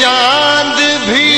चाँद भी